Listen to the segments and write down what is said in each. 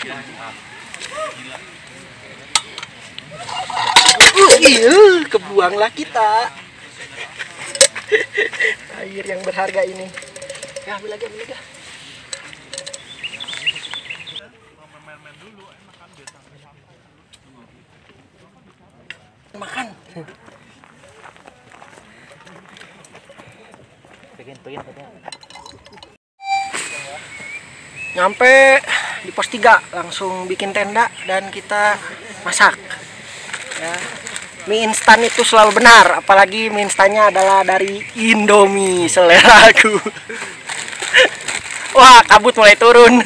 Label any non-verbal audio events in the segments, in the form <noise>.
Uh, kebuanglah kita. Air yang berharga ini. Ya, ambil lagi ambil lagi Makan. Pengen, pengen. Nyampe di pos 3 langsung bikin tenda dan kita masak. Ya. Mie instan itu selalu benar apalagi mie instannya adalah dari Indomie selera aku wah kabut mulai turun. <laughs>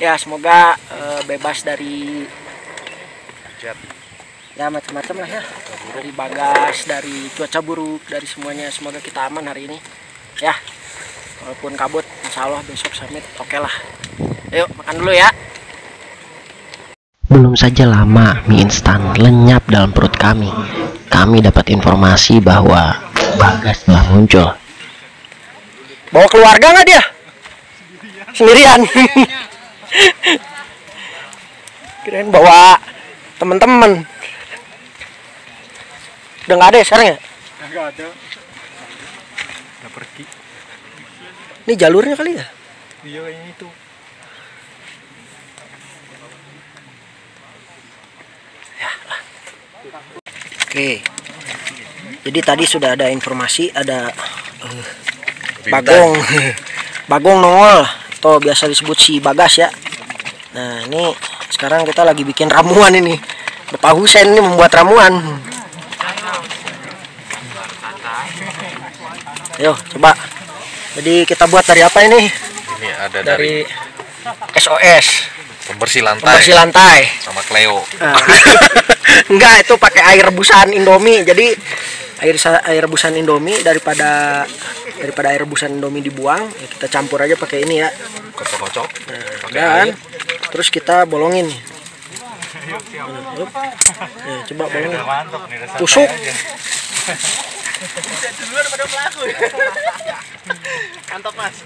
Ya semoga eh, bebas dari ya macam-macam lah ya. Dari bagas dari cuaca buruk dari semuanya. Semoga kita aman hari ini. Ya walaupun kabut insya Allah besok summit oke lah yuk makan dulu ya Belum saja lama mie instan lenyap dalam perut kami. Kami dapat informasi bahwa Bagas telah muncul. bawa keluarga nggak dia sendirian <laughs> kirain bawa temen-temen udah nggak ada ya sekarang ya Enggak ada. Udah pergi. Ini jalurnya kali ya Iya kayaknya itu. Oke. Jadi tadi sudah ada informasi ada eh, Bagong. <laughs> Bagong nongol atau biasa disebut si Bagas ya. Nah, ini sekarang kita lagi bikin ramuan ini. Bapak Husen ini membuat ramuan. Ayo, coba. Jadi kita buat dari apa ini? Ini ada dari, Dari SOS, pembersih lantai pembersih lantai. sama Cleo. Nah, <laughs> enggak itu pakai air rebusan Indomie jadi air air rebusan Indomie daripada daripada air rebusan Indomie dibuang ya kita campur aja pakai ini ya Kocok-kocok. nah, dan air. terus kita bolongin. Ya, coba bolongin Mantap nih rasa. tusuk <laughs> <laughs> Mantap mas.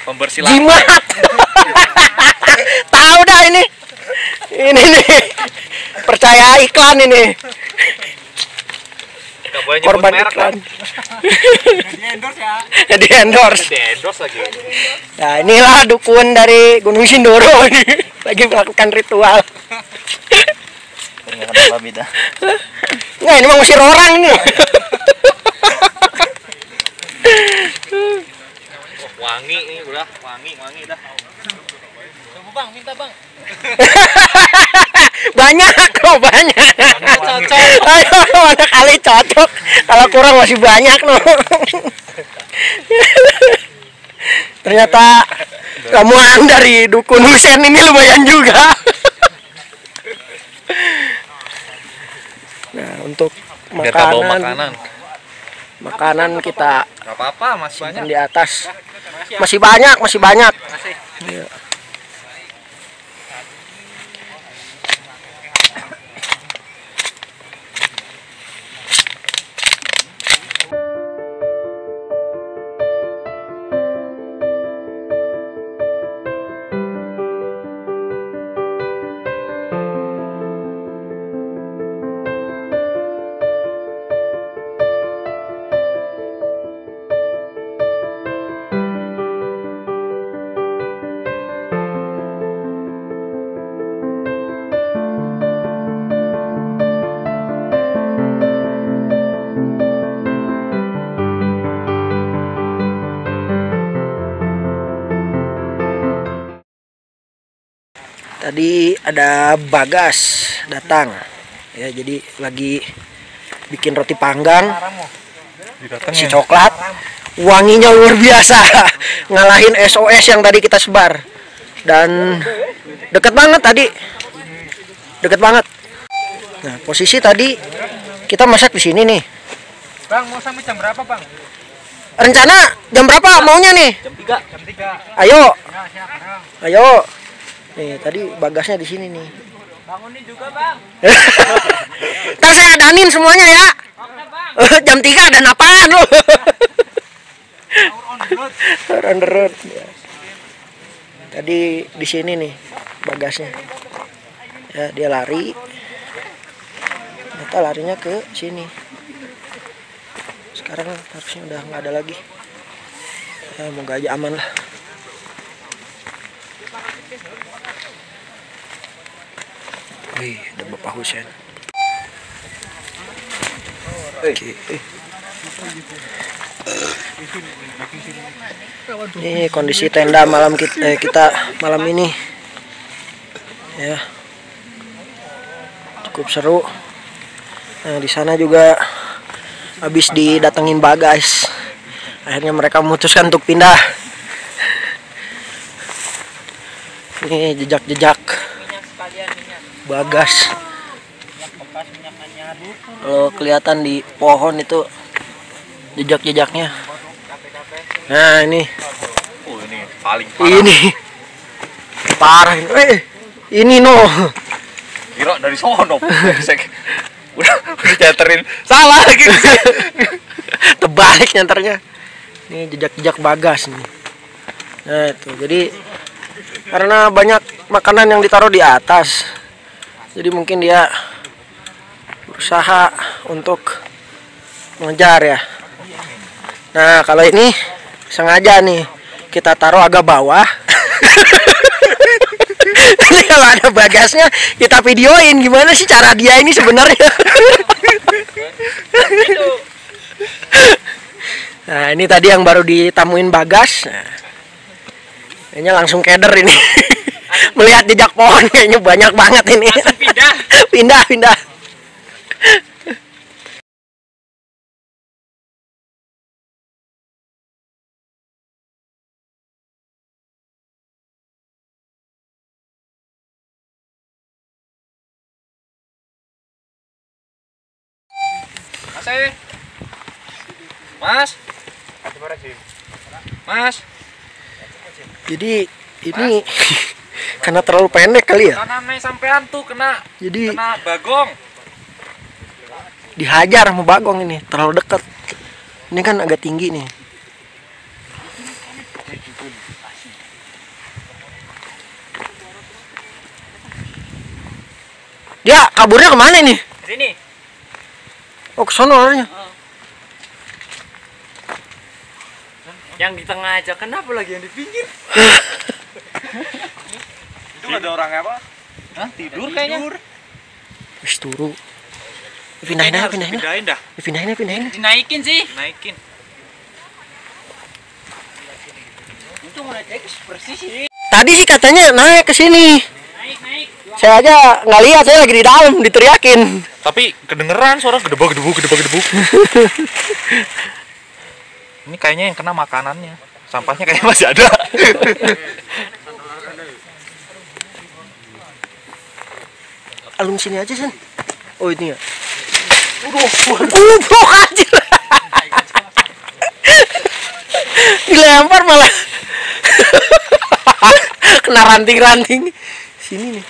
Pembersih lantai. jimat tahu dah ini ini nih percaya iklan ini boleh korban merek iklan kan. Di endorse ya. <laughs> jadi endorse Di endorse lagi. Nah inilah dukun dari Gunung Sindoro ini lagi melakukan ritual. Nggak ini mah ngusir orang ini. Oh, wangi ini udah wangi wangi dah. Coba bang, minta bang. <laughs> banyak kok banyak. Cocok. Ayo mana kali cocok. Kalau kurang masih banyak loh. <laughs> Ternyata ramuan dari dukun Husen ini lumayan juga. Nah untuk Biar makanan makanan. makanan kita apa-apa mas simpan banyak. di atas masih banyak masih banyak Iya. Tadi ada Bagas datang. Ya jadi lagi bikin roti panggang. Si coklat. Wanginya luar biasa. <laughs> Ngalahin SOS yang tadi kita sebar. Dan deket banget tadi. Deket banget. Nah posisi tadi kita masak di sini nih. Bang, mau sampai jam berapa bang? rencana jam berapa maunya nih? Jam 3 Jam 3 ayo bang. ayo nih tadi bagasnya di sini nih Bangunin juga bang. <laughs> Ntar saya adanin semuanya ya. Oke bang. <laughs> Jam 3 dan apaan lu? On on the road ya. tadi di sini nih bagasnya ya dia lari ternyata larinya ke sini sekarang harusnya udah nggak ada lagi ya moga aja aman lah Wih, ada Bapak Husen. Oke. Ini kondisi tenda malam kita, eh, kita malam ini. Ya. Cukup seru. Nah, di sana juga habis didatengin Bagas. Akhirnya mereka memutuskan untuk pindah. Ini jejak-jejak Bagas. Kalau kelihatan di pohon itu jejak-jejaknya. Nah, ini Oh ini paling parah. ini parah. Eh, ini no. Kira dari sono. Udah udah nyaterin. Salah lagi. Terbalik nyantarnya. Ini jejak-jejak bagas nih. Nah, itu. Jadi karena banyak makanan yang ditaruh di atas. Jadi mungkin dia berusaha untuk mengejar ya. Nah, kalau ini sengaja nih kita taruh agak bawah. Nanti <laughs> kalau ada bagasnya kita videoin gimana sih cara dia ini sebenarnya. <laughs> nah, ini tadi yang baru ditamuin bagas. Nah, kayaknya langsung keder ini. <laughs> Melihat jejak pohon kayaknya banyak banget ini. Pindah. pindah. Mas. Mas. Mas. Jadi ini <laughs> karena terlalu pendek kali ya. Tanamnya sampean tuh kena Jadi kena bagong. dihajar sama bagong ini terlalu dekat. Ini kan agak tinggi nih. Dia kaburnya ke mana nih? Sini. Oh ke sono larinya. Yang di tengah aja. Kenapa lagi yang di pinggir? <laughs> Itu ada orang apa? Hah? Tidur kayaknya. Wis turu. Pindahin aja, pindahin aja. Pindahin dah. Pindahin aja, pindahin. Dinaikin sih. Naikin. Itu mulai teks persis sih. Tadi sih katanya naik ke sini. Naik, naik. Saya aja nggak lihat, saya lagi di dalam diteriakin. Tapi kedengeran suara gedebuk gedebuk gedebuk gedebuk. <laughs> Ini kayaknya yang kena makanannya. Sampahnya kayaknya masih ada. <laughs> Alun sini aja, Sen. Oh, ini ya. Bro, anjir. Dilempar malah. Kena ranting-ranting. Sini nih.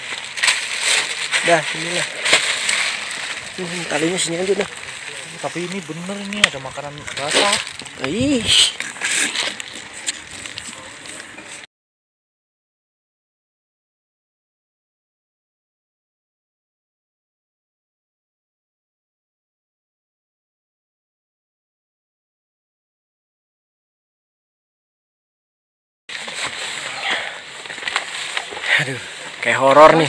Dah, sini lah. Hmm, talinya sini aja dah. Tapi ini bener ini ada makanan basah. Ih. Aduh, kayak horor nih.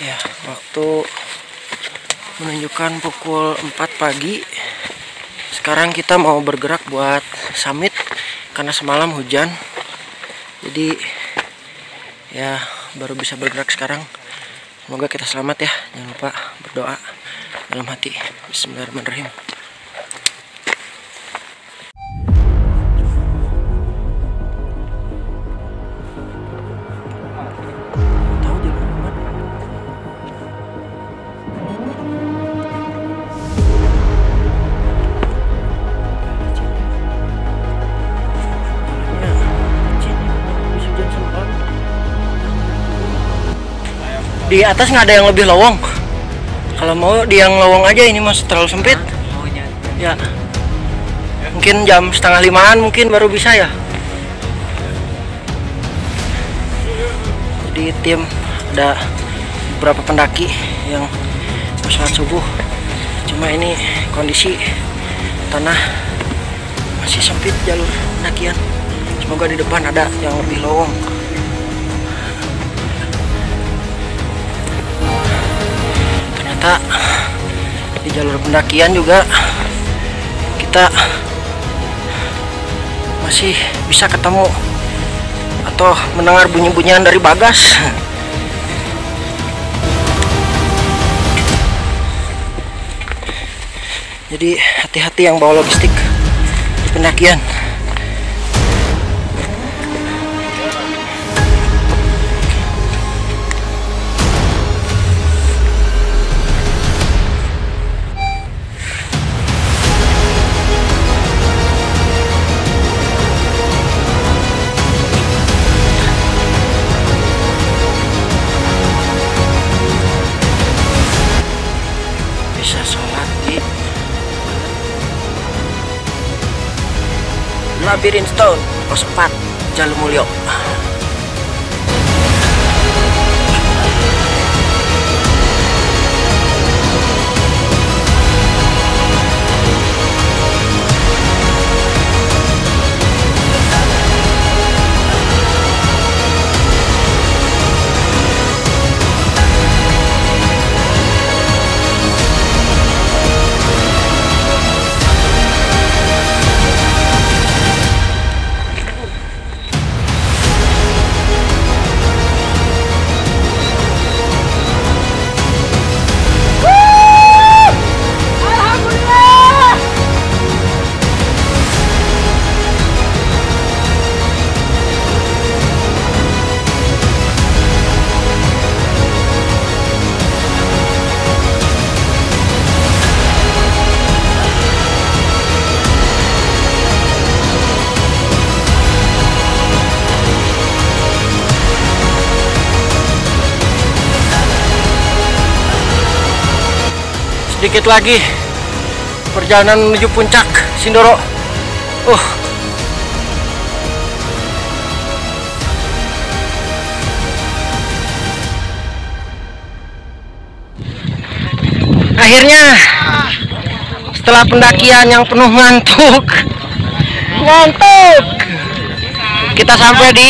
Ya, waktu menunjukkan pukul 4 pagi. Sekarang kita mau bergerak buat summit karena semalam hujan. Jadi ya baru bisa bergerak sekarang. Semoga kita selamat ya. Jangan lupa berdoa dalam hati. Bismillahirrahmanirrahim. Di atas nggak ada yang lebih lowong. Kalau mau di yang lowong aja ini masih terlalu sempit. Ya. Mungkin jam setengah limaan mungkin baru bisa ya. Jadi tim ada beberapa pendaki yang sholat subuh. Cuma ini kondisi tanah masih sempit jalur pendakian. Semoga di depan ada yang lebih lowong ternyata di jalur pendakian juga kita masih bisa ketemu atau mendengar bunyi-bunyian dari bagas. Jadi hati-hati yang bawa logistik di pendakian Labirin Stone. Pos 4 Jalumulyo sedikit lagi. Perjalanan menuju puncak Sindoro. Uh. Akhirnya setelah pendakian yang penuh ngantuk. Ngantuk! Kita sampai di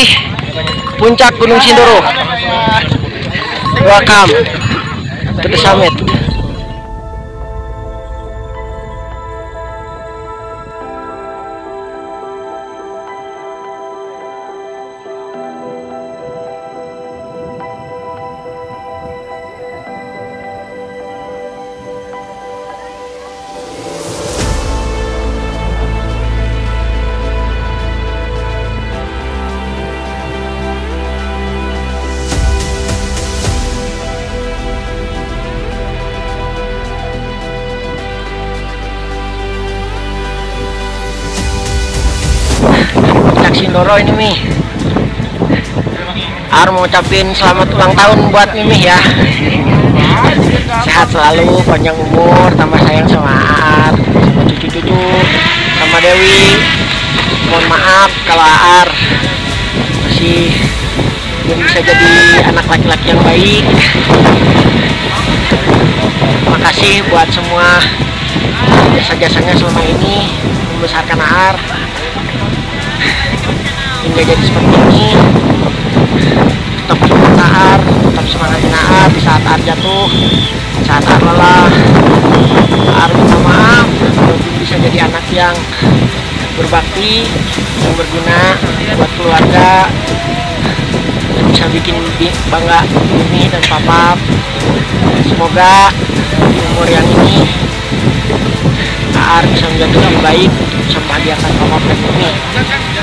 puncak Gunung Sindoro. Welcome to the Sindoro ini Mi. Ar mau ucapin selamat ulang tahun buat Mimi ya. Sehat selalu, panjang umur, tambah sayang sama Ar Sama cucu-cucu, sama Dewi. Mohon maaf kalau Ar Masih belum bisa jadi anak laki-laki yang baik. Terima kasih buat semua jasa-jasanya selama ini Membesarkan Ar hingga jadi seperti ini tetap support Naar tetap semangatin Naar di saat Naar jatuh di saat Naar lelah. Naar minta maaf belum bisa jadi anak yang berbakti yang berguna buat keluarga dan bisa bikin bi- bangga Mimi dan Papa. Semoga di umur yang ini Naar bisa menjadi lebih baik bisa membahagiakan Papa dan Mimi